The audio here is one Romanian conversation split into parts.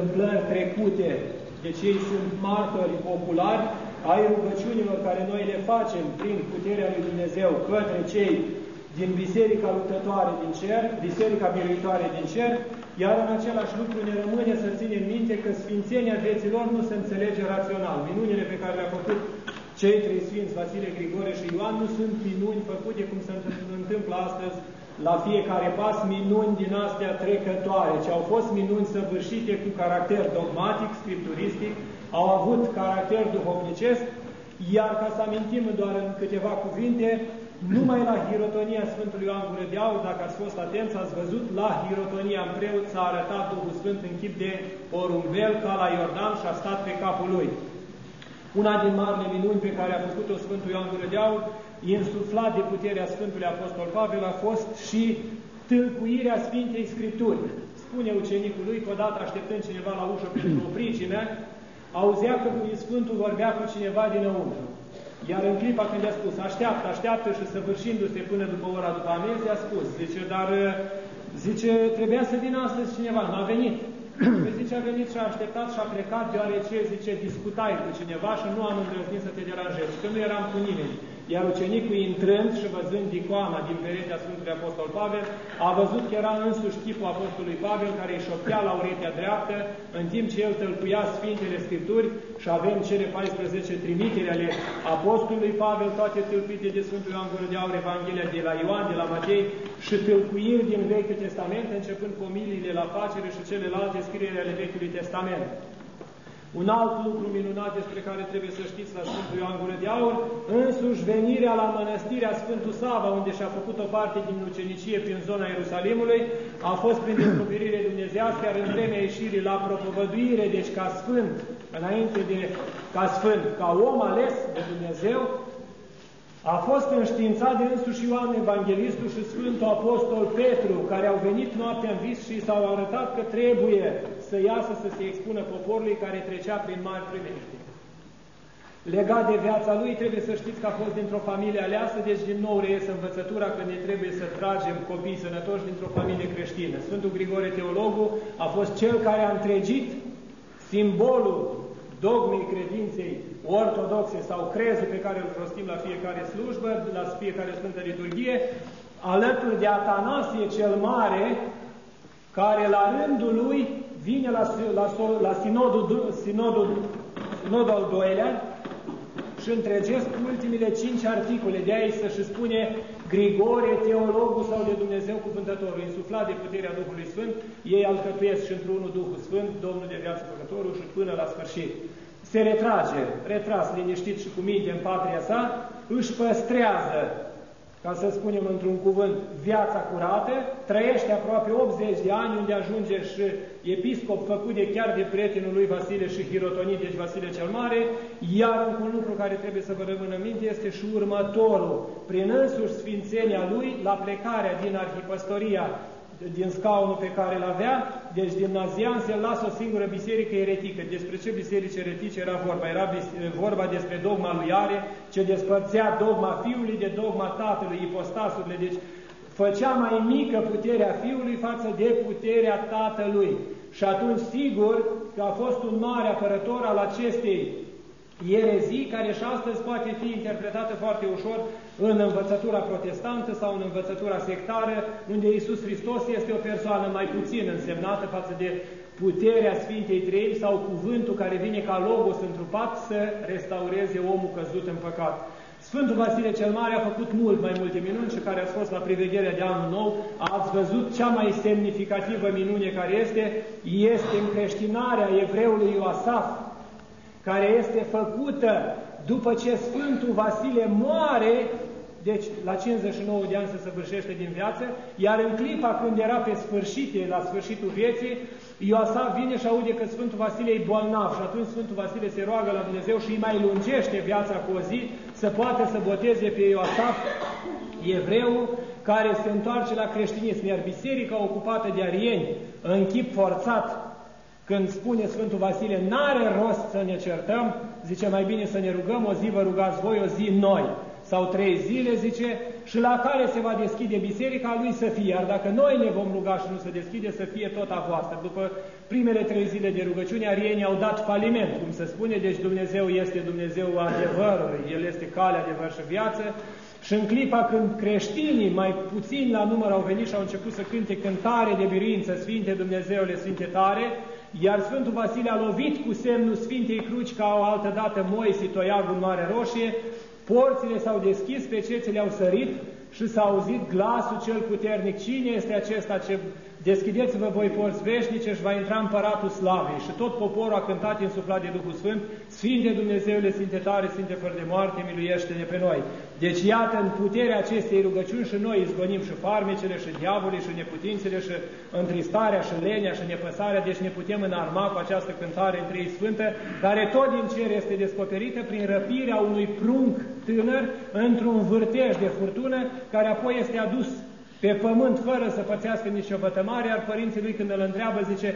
întâmplări trecute, deci ei sunt martori populari ai rugăciunilor care noi le facem prin puterea lui Dumnezeu către cei din Biserica luptătoare din cer, Biserica biruitoare din cer, iar în același lucru ne rămâne să ținem minte că Sfințenia vieților nu se înțelege rațional. Minunile pe care le-a făcut cei trei Sfinți, Vasile, Grigore și Ioan, nu sunt minuni făcute cum se întâmplă astăzi la fiecare pas minuni din astea trecătoare, ci au fost minuni săvârșite cu caracter dogmatic, scripturistic, au avut caracter duhovnicesc, iar ca să amintim doar în câteva cuvinte, numai la hirotonia Sfântului Ioan Gură de Aur, dacă ați fost atenți, ați văzut, la hirotonia în preot s-a arătat Duhul Sfânt în chip de porumbel ca la Iordan și a stat pe capul lui. Una din marile minuni pe care a făcut-o Sfântul Ioan Gură de Aur, insuflat de puterea Sfântului Apostol Pavel, a fost și tâlcuirea Sfintei Scripturi. Spune ucenicul lui că odată așteptând cineva la ușă pentru o pricină, auzea că Sfântul vorbea cu cineva dinăuntru. Iar în clipa când i-a spus, așteaptă, așteaptă și săvârșindu-se până după ora după amiază, i-a spus, zice, dar zice, trebuia să vină astăzi cineva, n-a venit. Păi zice, a venit și a așteptat și a plecat, deoarece, zice, discutai cu cineva și nu am îndrăznit să te deranjezi, că nu eram cu nimeni. Iar ucenicul, intrând și văzând icoana din peretea Sfântului Apostol Pavel, a văzut că era însuși chipul Apostolului Pavel, care îi șoptea la urechea dreaptă, în timp ce el tălcuia Sfintele Scripturi și avem cele 14 trimiteri ale Apostolului Pavel, toate tâlcuite de Sfântul Ioan Gură de Aur, Evanghelia de la Ioan, de la Matei și tâlcuiri din Vechiul Testament, începând cu omiliile la facere și celelalte scrieri ale Vechiului Testament. Un alt lucru minunat despre care trebuie să știți la Sfântul Ioan Gură de Aur, însuși venirea la mănăstirea Sfântul Sava, unde și-a făcut o parte din ucenicie prin zona Ierusalimului, a fost prin descoperire dumnezească, iar în vremea ieșirii la propovăduire, deci ca Sfânt, înainte de ca Sfânt, ca om ales de Dumnezeu, a fost înștiințat de însuși Ioan Evanghelistul și Sfântul Apostol Petru, care au venit noaptea în vis și s-au arătat că trebuie să iasă să se expună poporului care trecea prin mari primești. Legat de viața lui, trebuie să știți că a fost dintr-o familie aleasă, deci din nou reiese învățătura că ne trebuie să tragem copii sănătoși dintr-o familie creștină. Sfântul Grigore Teologul a fost cel care a întregit simbolul dogmei credinței ortodoxe sau crezul pe care îl rostim la fiecare slujbă, la fiecare Sfântă Liturghie, alături de Atanasie cel Mare, care la rândul lui vine la, la, la sinodul, sinodul, sinodul al doilea și întregesc ultimile cinci articole. De aici să-și spune Grigore, teologul sau de Dumnezeu cuvântătorul, insuflat de puterea Duhului Sfânt, ei alcătuiesc și într-unul Duhul Sfânt, Domnul de viață păcătorul și până la sfârșit. Se retrage, retras, liniștit și cu minte în patria sa, își păstrează ca să spunem într-un cuvânt, viața curată, trăiește aproape 80 de ani, unde ajunge și episcop făcut de chiar de prietenul lui Vasile și hirotonit, deci Vasile cel Mare, iar un lucru care trebuie să vă rămână în minte este și următorul. Prin însuși sfințenia lui, la plecarea din arhipăstoria din scaunul pe care îl avea, deci din Nazian se lasă o singură biserică eretică. Despre ce biserici eretice era vorba? Era vorba despre dogma lui Are, ce despărțea dogma Fiului de dogma Tatălui, ipostasurile. Deci făcea mai mică puterea Fiului față de puterea Tatălui. Și atunci, sigur, că a fost un mare apărător al acestei erezii, care și astăzi poate fi interpretată foarte ușor în învățătura protestantă sau în învățătura sectară, unde Iisus Hristos este o persoană mai puțin însemnată față de puterea Sfintei Trei sau cuvântul care vine ca logos întrupat să restaureze omul căzut în păcat. Sfântul Vasile cel Mare a făcut mult mai multe minuni și care a fost la privegherea de anul nou. Ați văzut cea mai semnificativă minune care este, este încreștinarea evreului Ioasaf, care este făcută după ce Sfântul Vasile moare, deci la 59 de ani se săvârșește din viață, iar în clipa când era pe sfârșit, la sfârșitul vieții, Ioasa vine și aude că Sfântul Vasile e bolnav și atunci Sfântul Vasile se roagă la Dumnezeu și îi mai lungește viața cu o zi să poată să boteze pe Ioasaf, evreu, care se întoarce la creștinism, iar biserica ocupată de arieni, în chip forțat, când spune Sfântul Vasile, n-are rost să ne certăm, zice mai bine să ne rugăm, o zi vă rugați voi, o zi noi. sau trei zile, zice, și la care se va deschide biserica lui să fie. Iar dacă noi ne vom ruga și nu se deschide, să fie tot a voastră. După primele trei zile de rugăciune, arienii au dat faliment, cum se spune, deci Dumnezeu este Dumnezeu adevărului, El este calea, adevăr și viață. Și în clipa când creștinii, mai puțin la număr, au venit și au început să cânte cântare de birință, Sfinte Dumnezeule, Sfinte tare, iar Sfântul Vasile a lovit cu semnul Sfintei Cruci ca o altă dată Moise toiagul Mare Roșie, porțile s-au deschis, cețele au sărit și s-a auzit glasul cel puternic. Cine este acesta ce Deschideți-vă voi porți veșnice și va intra împăratul slavei. Și tot poporul a cântat insuflat de Duhul Sfânt, Sfinte Dumnezeule, Sfinte tare, Sfinte fără de moarte, miluiește-ne pe noi. Deci iată, în puterea acestei rugăciuni și noi izgonim și farmecele, și diavolii, și neputințele, și întristarea, și lenia, și nepăsarea, deci ne putem înarma cu această cântare în trei sfântă, care tot din cer este descoperită prin răpirea unui prunc tânăr într-un vârtej de furtună, care apoi este adus pe pământ fără să pățească nicio vătămare, iar părinții lui când îl întreabă zice,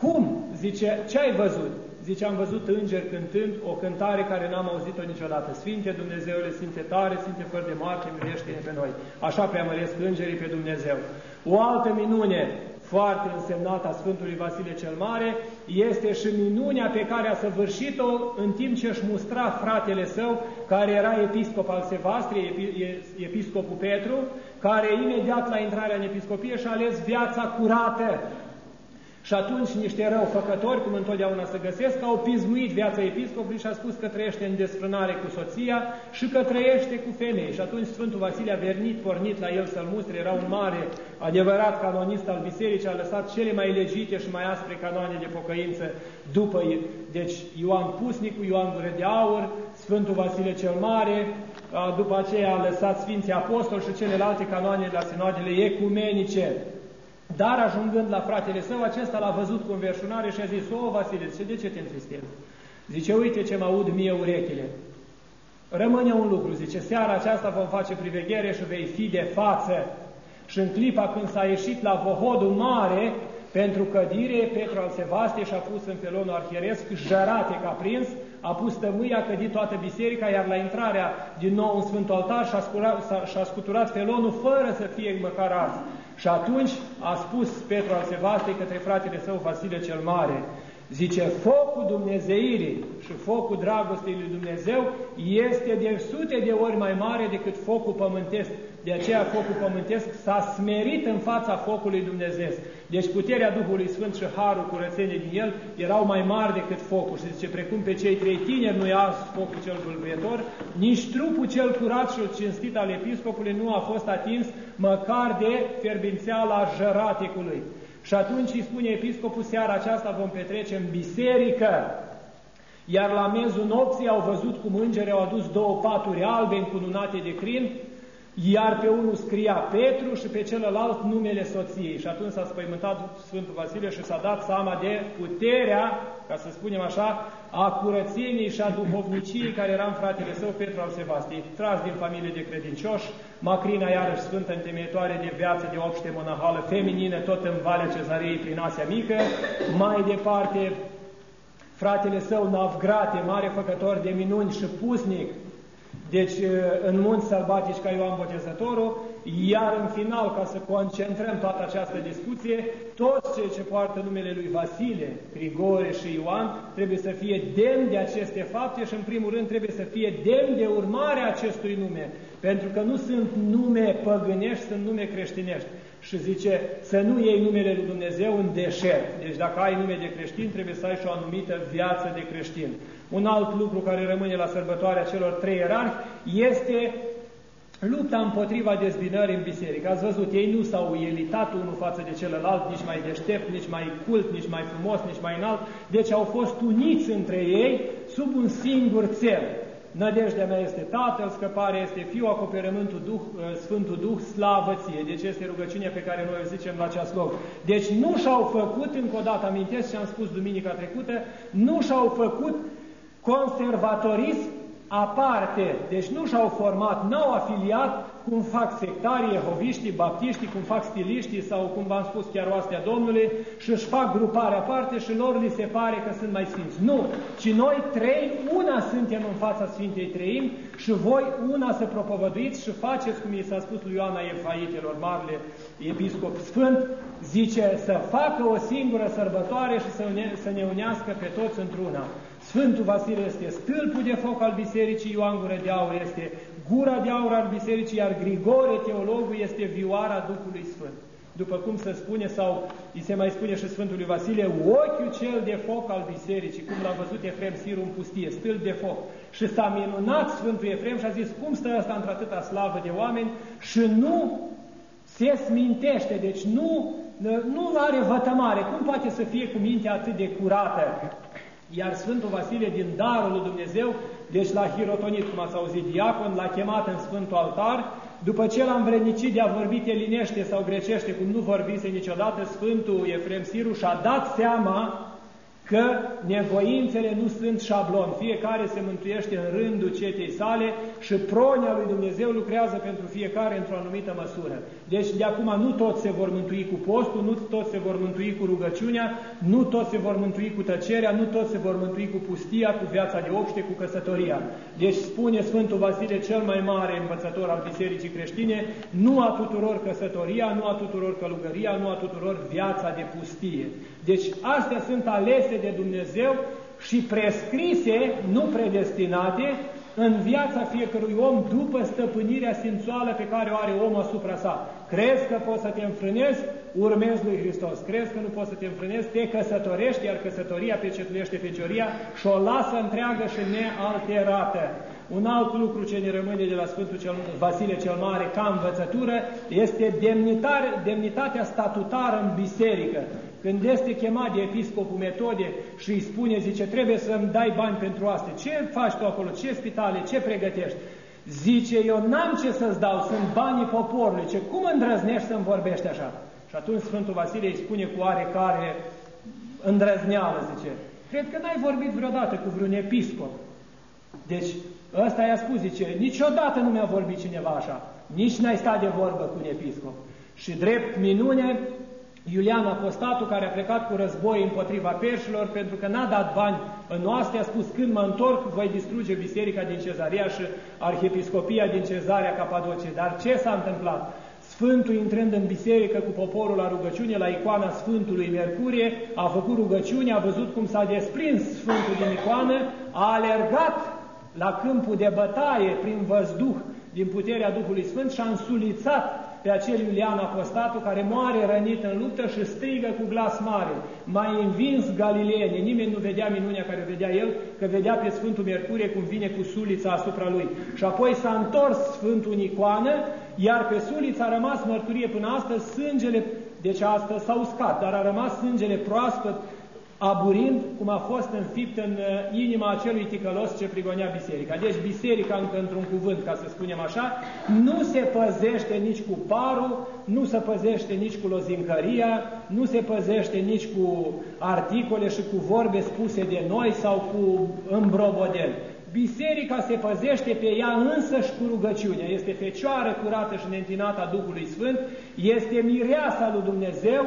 cum? Zice, ce ai văzut? Zice, am văzut îngeri cântând o cântare care n-am auzit-o niciodată. Sfinte Dumnezeule, Sfinte tare, Sfinte fără de moarte, miluiește-ne pe noi. Așa preamăresc îngerii pe Dumnezeu. O altă minune foarte însemnată a Sfântului Vasile cel Mare este și minunea pe care a săvârșit-o în timp ce își mustra fratele său, care era episcop al Sevastriei, episcopul Petru, care imediat la intrarea în episcopie și-a ales viața curată, și atunci niște răufăcători, cum întotdeauna se găsesc, au pismuit viața episcopului și a spus că trăiește în desfrânare cu soția și că trăiește cu femei. Și atunci Sfântul Vasile a vernit, pornit la el să-l mustre, era un mare, adevărat canonist al bisericii, a lăsat cele mai legite și mai aspre canoane de pocăință după el. Deci Ioan Pusnicu, Ioan Gure de Aur, Sfântul Vasile cel Mare, după aceea a lăsat Sfinții Apostoli și celelalte canoane la sinoadele ecumenice. Dar ajungând la fratele său, acesta l-a văzut cu înverșunare și a zis, O, Vasile, zice, de ce te întristezi? Zice, uite ce mă aud mie urechile. Rămâne un lucru, zice, seara aceasta vom face priveghere și vei fi de față. Și în clipa când s-a ieșit la vohodul mare, pentru cădire, Petru al Sevastie și-a pus în pelonul arhieresc, jărate ca prins, a pus tămâia, a cădit toată biserica, iar la intrarea din nou în Sfântul Altar și-a scuturat, și scuturat felonul fără să fie măcar ars. Și atunci a spus Petru al Sevastei către fratele său Vasile cel Mare, zice, focul Dumnezeirii și focul dragostei lui Dumnezeu este de sute de ori mai mare decât focul pământesc. De aceea focul pământesc s-a smerit în fața focului Dumnezeu. Deci puterea Duhului Sfânt și harul curățenie din el erau mai mari decât focul. Și zice, precum pe cei trei tineri nu i-a focul cel bâlbâietor, nici trupul cel curat și cinstit al episcopului nu a fost atins măcar de ferbințeala jăratecului. Și atunci îi spune episcopul, seara aceasta vom petrece în biserică. Iar la mezul nopții au văzut cum îngerii au adus două paturi albe încununate de crin iar pe unul scria Petru și pe celălalt numele soției. Și atunci s-a spăimântat Sfântul Vasile și s-a dat seama de puterea, ca să spunem așa, a curățeniei și a duhovniciei care era în fratele său, Petru al Sebastiei, tras din familie de credincioși, Macrina iarăși sfântă întemeitoare de viață de obște monahală feminină, tot în Valea Cezariei prin Asia Mică, mai departe fratele său Navgrate, mare făcător de minuni și pusnic, deci în munți sălbatici ca Ioan Botezătorul, iar în final, ca să concentrăm toată această discuție, toți cei ce poartă numele lui Vasile, Grigore și Ioan trebuie să fie demn de aceste fapte și în primul rând trebuie să fie demn de urmare acestui nume, pentru că nu sunt nume păgânești, sunt nume creștinești. Și zice să nu iei numele lui Dumnezeu în deșert. Deci dacă ai nume de creștin, trebuie să ai și o anumită viață de creștin. Un alt lucru care rămâne la sărbătoarea celor trei erarhi este lupta împotriva dezbinării în biserică. Ați văzut, ei nu s-au elitat unul față de celălalt, nici mai deștept, nici mai cult, nici mai frumos, nici mai înalt, deci au fost uniți între ei sub un singur cel. Nădejdea mea este Tatăl, scăparea este Fiul, acoperământul Duh, Sfântul Duh, slavă ție. Deci este rugăciunea pe care noi o zicem la acest loc. Deci nu și-au făcut, încă o dată amintesc ce am spus duminica trecută, nu și-au făcut conservatorism aparte, deci nu și-au format, n-au afiliat cum fac sectarii, jehoviștii, baptiștii, cum fac stiliștii sau cum v-am spus chiar oastea Domnului și își fac grupare aparte și lor li se pare că sunt mai sfinți. Nu, ci noi trei, una suntem în fața Sfintei Treimi și voi una să propovăduiți și faceți, cum i s-a spus lui Ioana Efaitelor, marele episcop sfânt, zice să facă o singură sărbătoare și să ne, să ne unească pe toți într-una. Sfântul Vasile este stâlpul de foc al bisericii, Ioan Gură de Aur este gura de aur al bisericii, iar Grigore, teologul, este vioara Duhului Sfânt. După cum se spune, sau îi se mai spune și Sfântului Vasile, ochiul cel de foc al bisericii, cum l-a văzut Efrem Siru în pustie, stâlp de foc. Și s-a minunat Sfântul Efrem și a zis, cum stă ăsta într-atâta slavă de oameni și nu se smintește, deci nu, nu are vătămare. Cum poate să fie cu mintea atât de curată? Iar Sfântul Vasile, din darul lui Dumnezeu, deci la hirotonit, cum ați auzit, diacon, l-a chemat în Sfântul Altar, după ce l-a învrednicit de a vorbi elinește sau grecește, cum nu vorbise niciodată, Sfântul Efrem Siru și-a dat seama că nevoințele nu sunt șablon, fiecare se mântuiește în rândul cetei sale și pronia lui Dumnezeu lucrează pentru fiecare într-o anumită măsură. Deci de acum nu toți se vor mântui cu postul, nu toți se vor mântui cu rugăciunea, nu toți se vor mântui cu tăcerea, nu toți se vor mântui cu pustia, cu viața de obște, cu căsătoria. Deci spune Sfântul Vasile, cel mai mare învățător al Bisericii creștine, nu a tuturor căsătoria, nu a tuturor călugăria, nu a tuturor viața de pustie. Deci astea sunt alese de Dumnezeu și prescrise, nu predestinate, în viața fiecărui om după stăpânirea simțuală pe care o are omul asupra sa. Crezi că poți să te înfrânezi? Urmezi lui Hristos. Crezi că nu poți să te înfrânezi? Te căsătorești, iar căsătoria pecetuiește fecioria și o lasă întreagă și nealterată. Un alt lucru ce ne rămâne de la Sfântul cel, Vasile cel Mare ca învățătură este demnitatea statutară în biserică. Când este chemat de episcopul Metode și îi spune, zice, trebuie să-mi dai bani pentru asta. Ce faci tu acolo? Ce spitale? Ce pregătești? Zice, eu n-am ce să-ți dau, sunt banii poporului. Ce, cum îndrăznești să-mi vorbești așa? Și atunci Sfântul Vasile îi spune cu oarecare îndrăzneală, zice, cred că n-ai vorbit vreodată cu vreun episcop. Deci, ăsta i-a spus, zice, niciodată nu mi-a vorbit cineva așa, nici n-ai stat de vorbă cu un episcop. Și drept minune, Iulian Apostatul, care a plecat cu război împotriva perșilor, pentru că n-a dat bani în noastre, a spus, când mă întorc, voi distruge biserica din Cezaria și arhiepiscopia din Cezarea Capadocie. Dar ce s-a întâmplat? Sfântul, intrând în biserică cu poporul la rugăciune, la icoana Sfântului Mercurie, a făcut rugăciune, a văzut cum s-a desprins Sfântul din icoană, a alergat la câmpul de bătaie prin văzduh din puterea Duhului Sfânt și a însulițat pe acel Iulian Apostatul care moare rănit în luptă și strigă cu glas mare, mai învins galileene, nimeni nu vedea minunea care vedea el, că vedea pe Sfântul Mercurie cum vine cu sulița asupra lui. Și apoi s-a întors Sfântul în icoană, iar pe suliță a rămas mărturie până astăzi, sângele, deci astăzi s-a uscat, dar a rămas sângele proaspăt aburind cum a fost înfipt în uh, inima acelui ticălos ce prigonea biserica. Deci biserica, încă într-un cuvânt, ca să spunem așa, nu se păzește nici cu parul, nu se păzește nici cu lozincăria, nu se păzește nici cu articole și cu vorbe spuse de noi sau cu îmbrobodel. Biserica se păzește pe ea însăși cu rugăciunea. Este fecioară curată și neîntinată a Duhului Sfânt, este mireasa lui Dumnezeu,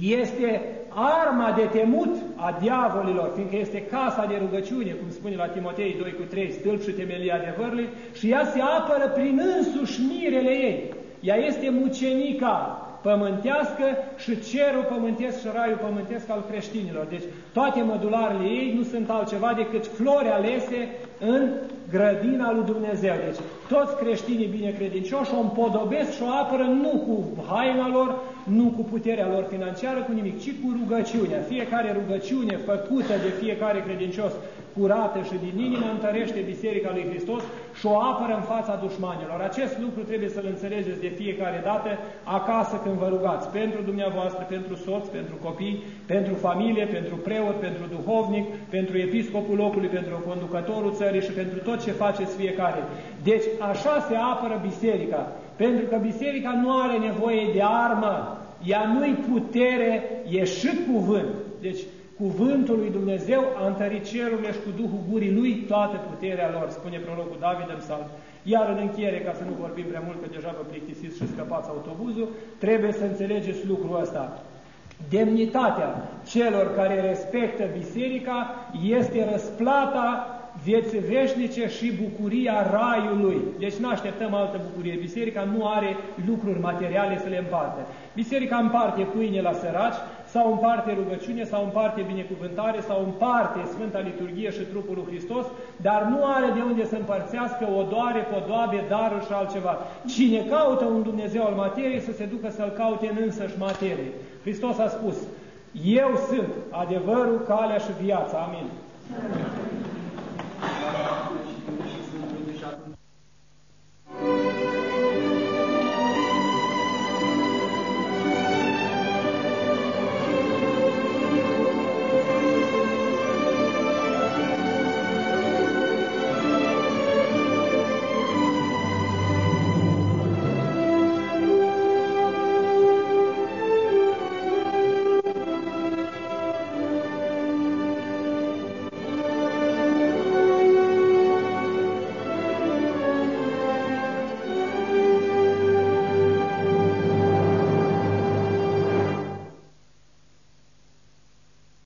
este arma de temut a diavolilor, fiindcă este casa de rugăciune, cum spune la Timotei 2 cu 3, stâlp și temelia adevărului, și ea se apără prin însuși mirele ei. Ea este mucenica pământească și cerul pământesc și raiul pământesc al creștinilor. Deci toate mădularele ei nu sunt altceva decât flori alese în grădina lui Dumnezeu. Deci toți creștinii binecredincioși o împodobesc și o apără nu cu haina lor, nu cu puterea lor financiară, cu nimic, ci cu rugăciunea. Fiecare rugăciune făcută de fiecare credincios curată și din inimă întărește Biserica lui Hristos și o apără în fața dușmanilor. Acest lucru trebuie să-l înțelegeți de fiecare dată acasă când vă rugați. Pentru dumneavoastră, pentru soț, pentru copii, pentru familie, pentru preot, pentru duhovnic, pentru episcopul locului, pentru conducătorul țării și pentru tot ce faceți fiecare. Deci așa se apără biserica. Pentru că biserica nu are nevoie de armă, ea nu-i putere, e și cuvânt. Deci Cuvântul lui Dumnezeu a întărit cerurile și cu Duhul gurii lui toată puterea lor, spune prorocul David în psalm. Iar în încheiere, ca să nu vorbim prea mult, că deja vă plictisiți și scăpați autobuzul, trebuie să înțelegeți lucrul ăsta. Demnitatea celor care respectă biserica este răsplata vieții veșnice și bucuria raiului. Deci nu așteptăm altă bucurie. Biserica nu are lucruri materiale să le împarte. Biserica împarte pâine la săraci, sau împarte rugăciune, sau împarte binecuvântare, sau împarte Sfânta Liturghie și trupul lui Hristos, dar nu are de unde să împărțească odoare, podoabe, daruri și altceva. Cine caută un Dumnezeu al materiei să se ducă să-L caute în însăși materie. Hristos a spus, eu sunt adevărul, calea și viața. Amin. Amin.